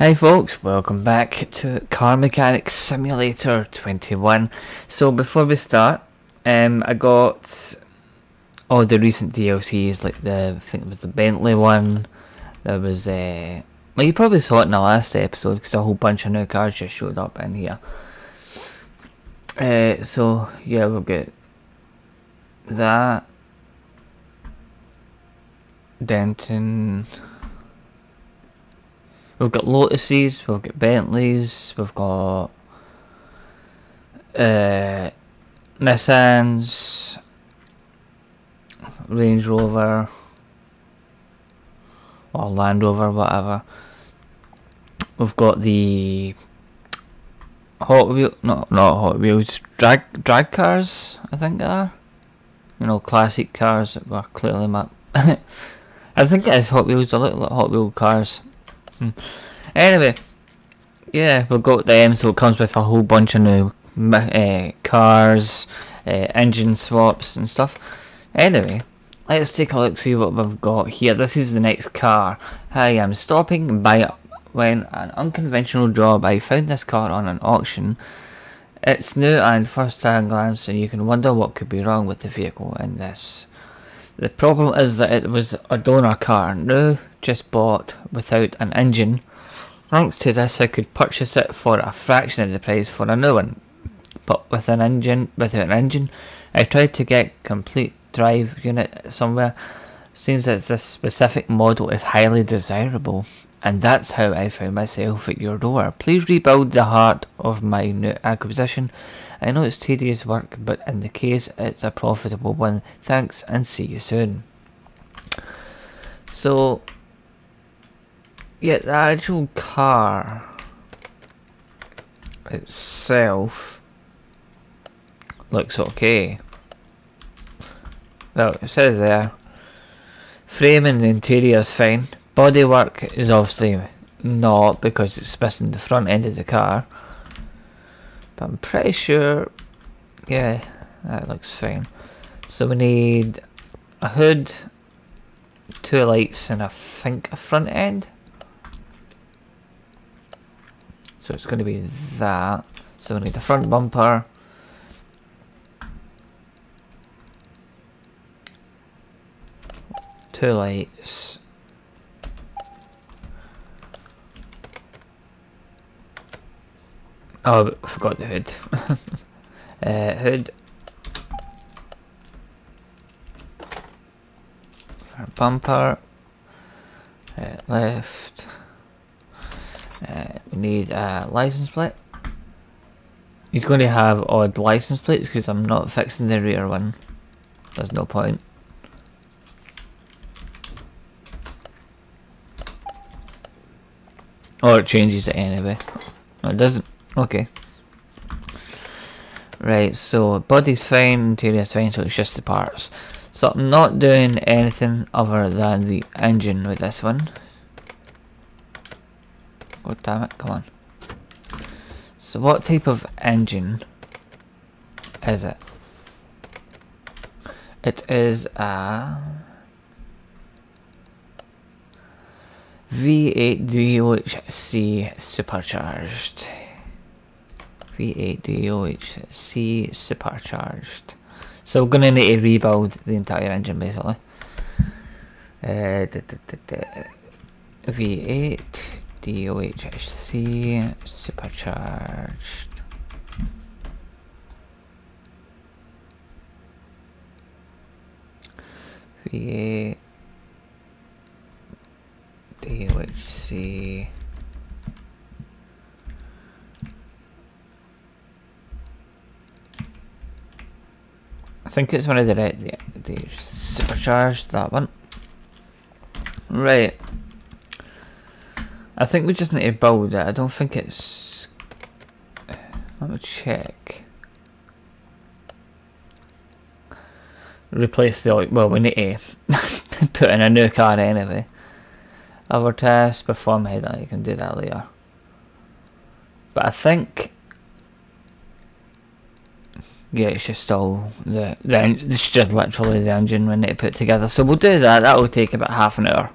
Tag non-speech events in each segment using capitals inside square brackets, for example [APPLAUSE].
Hey folks, welcome back to Car Mechanics Simulator 21. So before we start, um, I got all the recent DLCs, like the, I think it was the Bentley one, there was, uh, well you probably saw it in the last episode because a whole bunch of new cars just showed up in here. Uh, so yeah, we'll get that. Denton. We've got Lotuses, we've got Bentleys, we've got uh, Nissans, Range Rover, or Land Rover, whatever. We've got the Hot Wheel, no, not Hot Wheels, drag drag cars, I think are. You know, classic cars that were clearly mapped. [LAUGHS] I think it is Hot Wheels, a little like Hot Wheel cars. Hmm. Anyway, yeah, we've got them, so it comes with a whole bunch of new uh, cars, uh, engine swaps and stuff. Anyway, let's take a look, see what we've got here. This is the next car. Hi, I am stopping by when an unconventional job. I found this car on an auction. It's new and first time glance, and you can wonder what could be wrong with the vehicle in this. The problem is that it was a donor car, new, just bought, without an engine. Thanks to this I could purchase it for a fraction of the price for a new one. But with an engine, without an engine, I tried to get complete drive unit somewhere. Seems that this specific model is highly desirable, and that's how I found myself at your door. Please rebuild the heart of my new acquisition I know it's tedious work, but in the case it's a profitable one. Thanks and see you soon. So, yeah, the actual car itself looks okay. Well, it says there, frame and interior is fine. Bodywork is obviously not because it's missing the front end of the car. But I'm pretty sure, yeah, that looks fine. So we need a hood, two lights, and I think a front end. So it's going to be that. So we need the front bumper. Two lights. Oh, I forgot the hood. [LAUGHS] uh, hood. bumper. Uh, left. Uh, we need a license plate. He's going to have odd license plates because I'm not fixing the rear one. There's no point. Or it changes it anyway. No, it doesn't. Okay. Right, so body's fine, interior's fine, so it's just the parts. So I'm not doing anything other than the engine with this one. God damn it, come on. So what type of engine is it? It is a V8 DOHC supercharged. V8 DOHC supercharged. So we're going to need to rebuild the entire engine basically. Uh, V8 DOHC supercharged. V8 DOHC I think it's one of the red, supercharged, that one. Right. I think we just need to build it. I don't think it's... Let me check. Replace the oil. Well, we need to [LAUGHS] put in a new car anyway. Other test, perform headlight. You can do that later. But I think yeah, it's just all the, the it's just literally the engine when to put together. So we'll do that. That will take about half an hour.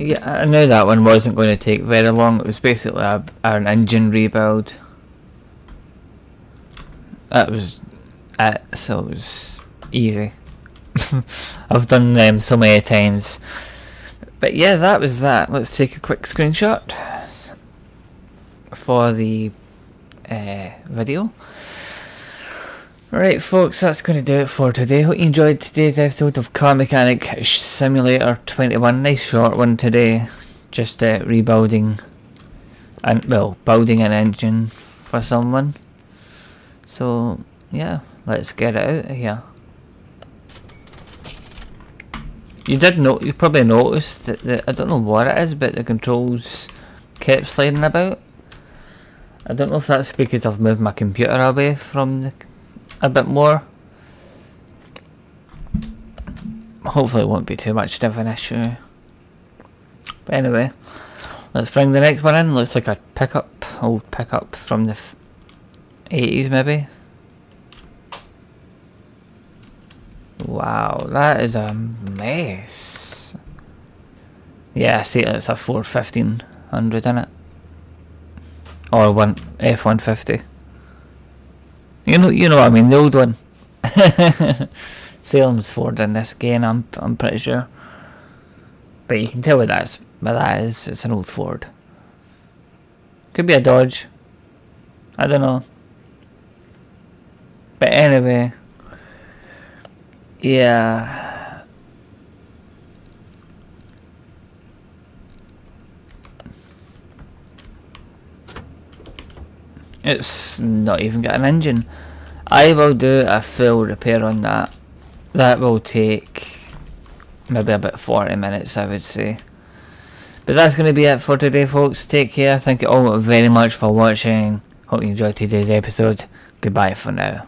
Yeah, I knew that one wasn't going to take very long. It was basically a, an engine rebuild. That was it, so it was easy. [LAUGHS] I've done them so many times. But yeah, that was that. Let's take a quick screenshot for the uh, video. Right folks, that's going to do it for today. Hope you enjoyed today's episode of Car Mechanic Simulator 21. Nice short one today. Just uh, rebuilding, and well, building an engine for someone. So, yeah, let's get it out of here. You did know, you probably noticed that the, I don't know what it is, but the controls kept sliding about. I don't know if that's because I've moved my computer away from the a bit more. Hopefully it won't be too much of an issue. But anyway, let's bring the next one in. Looks like a pickup, old pickup from the 80s maybe. Wow, that is a mess. Yeah, see it's a Ford 1500 in it. Or one F-150. You know, you know what I mean, the old one. [LAUGHS] Salem's Ford in this again, I'm, I'm pretty sure. But you can tell what that's, what that is. It's an old Ford. Could be a Dodge. I don't know. But anyway. Yeah. It's not even got an engine. I will do a full repair on that. That will take maybe about 40 minutes I would say. But that's going to be it for today folks. Take care. Thank you all very much for watching. Hope you enjoyed today's episode. Goodbye for now.